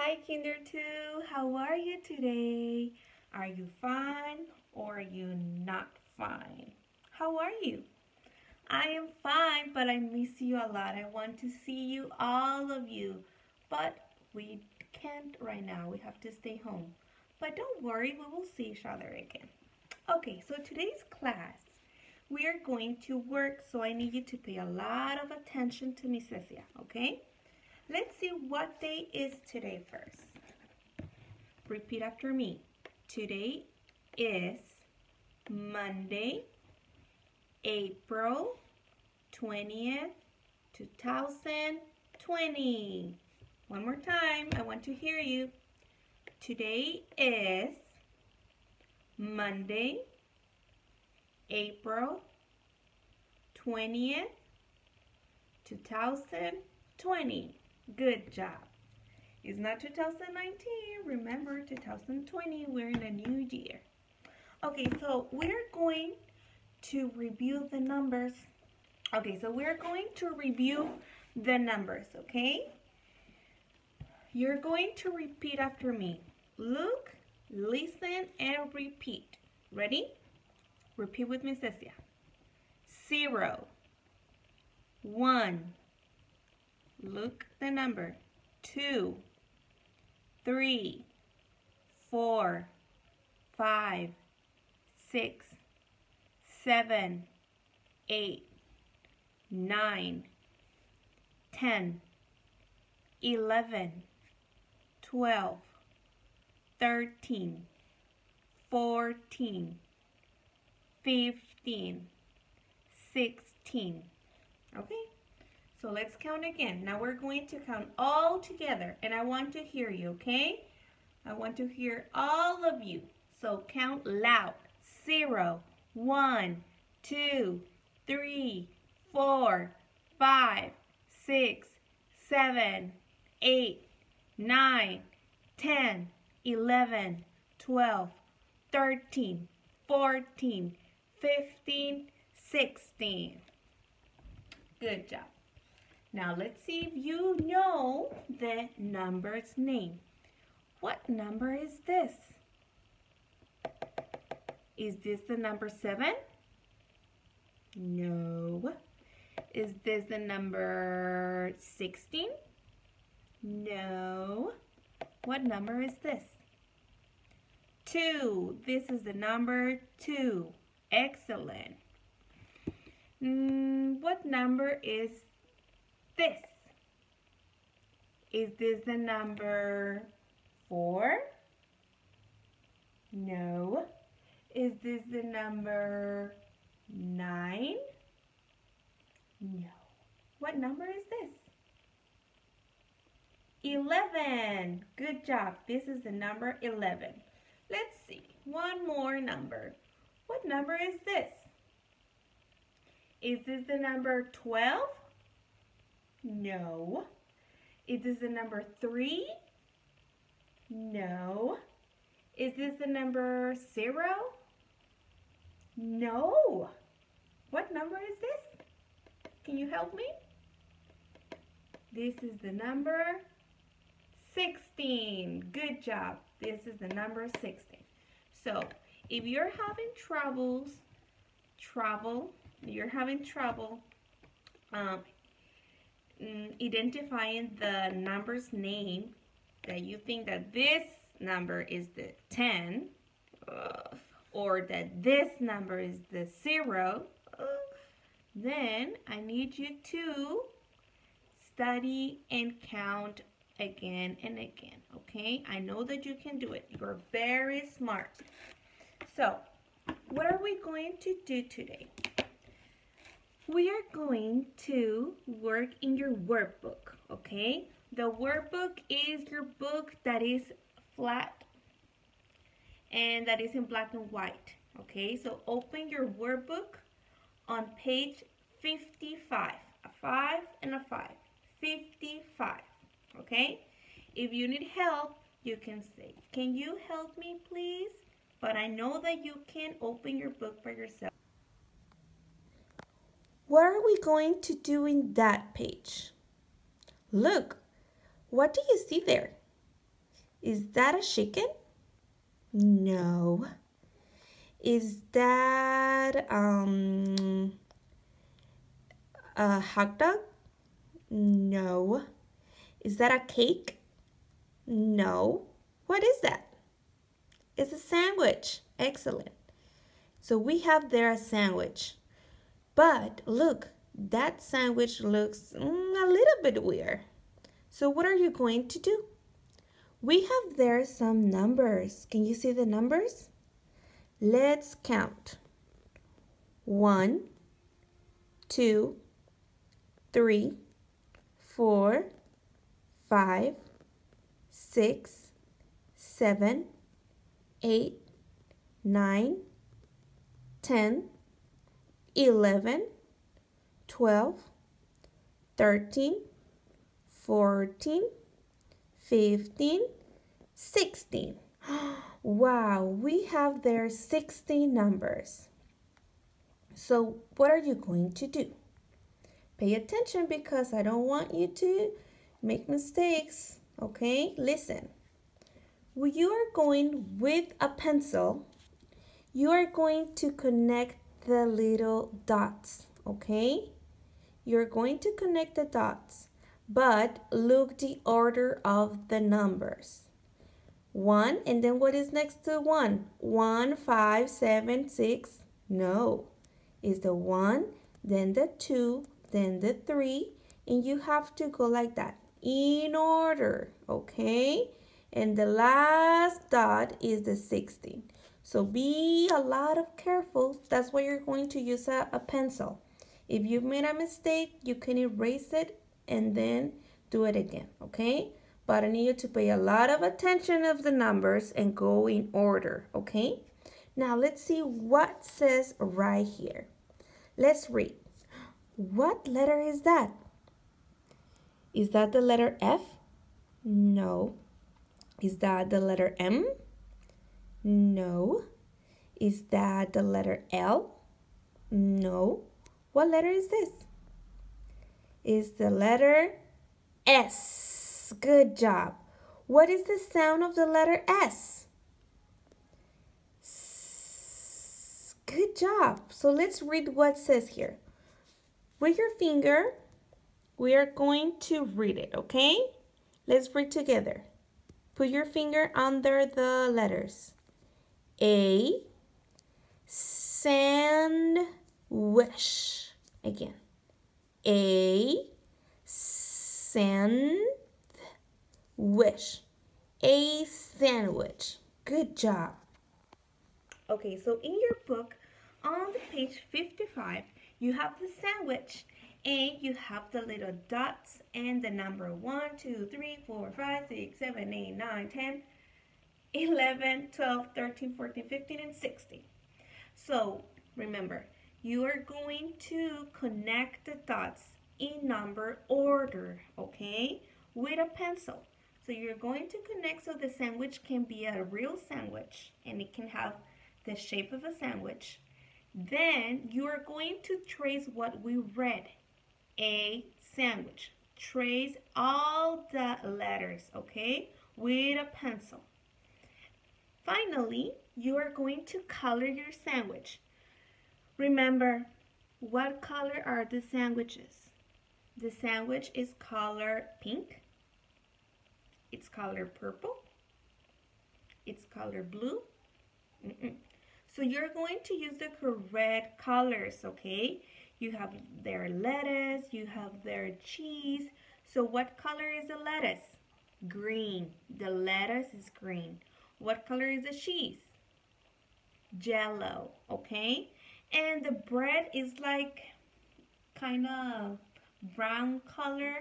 Hi Kinder 2, how are you today? Are you fine or are you not fine? How are you? I am fine, but I miss you a lot. I want to see you, all of you, but we can't right now. We have to stay home. But don't worry, we will see each other again. Okay, so today's class, we are going to work, so I need you to pay a lot of attention to Miss Cecia, okay? Let's see what day is today first. Repeat after me. Today is Monday, April 20th, 2020. One more time, I want to hear you. Today is Monday, April 20th, 2020. Good job. It's not 2019, remember 2020, we're in a new year. Okay, so we're going to review the numbers. Okay, so we're going to review the numbers, okay? You're going to repeat after me. Look, listen, and repeat. Ready? Repeat with me, Cecia. Zero, one, look the number, two, three, four, five, six, seven, eight, nine, ten, eleven, twelve, thirteen, fourteen, fifteen, sixteen. Okay? So let's count again. Now we're going to count all together and I want to hear you, okay? I want to hear all of you. So count loud. Zero, one, two, three, four, five, six, seven, eight, nine, ten, eleven, twelve, thirteen, fourteen, fifteen, sixteen. Good job. Now let's see if you know the number's name. What number is this? Is this the number 7? No. Is this the number 16? No. What number is this? 2. This is the number 2. Excellent. Mm, what number is this? Is this the number four? No. Is this the number nine? No. What number is this? 11. Good job. This is the number 11. Let's see. One more number. What number is this? Is this the number 12? No. Is this the number three? No. Is this the number zero? No. What number is this? Can you help me? This is the number 16. Good job. This is the number 16. So, if you're having troubles, trouble, you're having trouble um, identifying the number's name that you think that this number is the 10 uh, or that this number is the 0, uh, then I need you to study and count again and again, okay? I know that you can do it. You're very smart. So, what are we going to do today? We are going to work in your workbook, okay? The workbook is your book that is flat and that is in black and white, okay? So open your workbook on page 55, a 5 and a 5, 55, okay? If you need help, you can say, can you help me please? But I know that you can open your book by yourself. What are we going to do in that page? Look, what do you see there? Is that a chicken? No. Is that um a hot dog? No. Is that a cake? No. What is that? It's a sandwich. Excellent. So we have there a sandwich. But look, that sandwich looks mm, a little bit weird. So what are you going to do? We have there some numbers. Can you see the numbers? Let's count. One, two, three, four, five, six, seven, eight, nine, ten, eleven, twelve, thirteen, fourteen. 15, 16. Wow, we have there 16 numbers. So what are you going to do? Pay attention because I don't want you to make mistakes, okay? Listen. You are going with a pencil, you are going to connect the little dots, okay? You're going to connect the dots but look the order of the numbers. 1 and then what is next to 1? 1, 5, 7, 6. No. It's the 1, then the 2, then the 3 and you have to go like that in order, okay? And the last dot is the 16. So be a lot of careful. That's why you're going to use a, a pencil. If you made a mistake, you can erase it and then do it again, okay? But I need you to pay a lot of attention of the numbers and go in order, okay? Now let's see what says right here. Let's read. What letter is that? Is that the letter F? No. Is that the letter M? No. Is that the letter L? No. What letter is this? is the letter S. Good job. What is the sound of the letter S? S. Good job. So let's read what says here. With your finger, we are going to read it, okay? Let's read together. Put your finger under the letters. A sandwich. Again a sandwich. A sandwich. Good job. Okay, so in your book, on the page 55, you have the sandwich and you have the little dots and the number 1, 2, 3, 4, 5, 6, 7, 8, 9, 10, 11, 12, 13, 14, 15, and 16. So remember, you are going to connect the dots in number order, okay, with a pencil. So you're going to connect so the sandwich can be a real sandwich and it can have the shape of a sandwich. Then you are going to trace what we read, a sandwich. Trace all the letters, okay, with a pencil. Finally, you are going to color your sandwich. Remember, what color are the sandwiches? The sandwich is color pink. It's color purple. It's color blue. Mm -mm. So you're going to use the correct colors, okay? You have there lettuce, you have there cheese. So what color is the lettuce? Green. The lettuce is green. What color is the cheese? Jello, okay? and the bread is like kind of brown color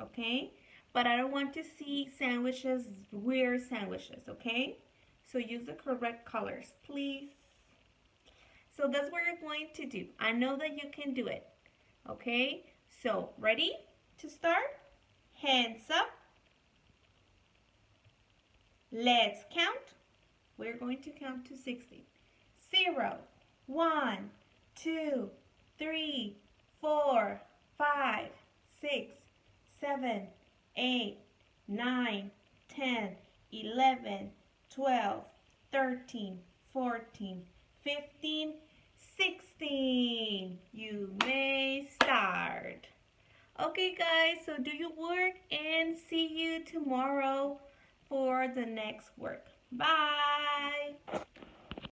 okay? But I don't want to see sandwiches weird sandwiches okay? So use the correct colors please. So that's what you're going to do. I know that you can do it okay? So ready to start? Hands up let's count we're going to count to 60 zero one, two, three, four, five, six, seven, eight, nine, ten, 11, 12, 13, 14, 15, 16. You may start. Okay guys, so do your work and see you tomorrow for the next work. Bye!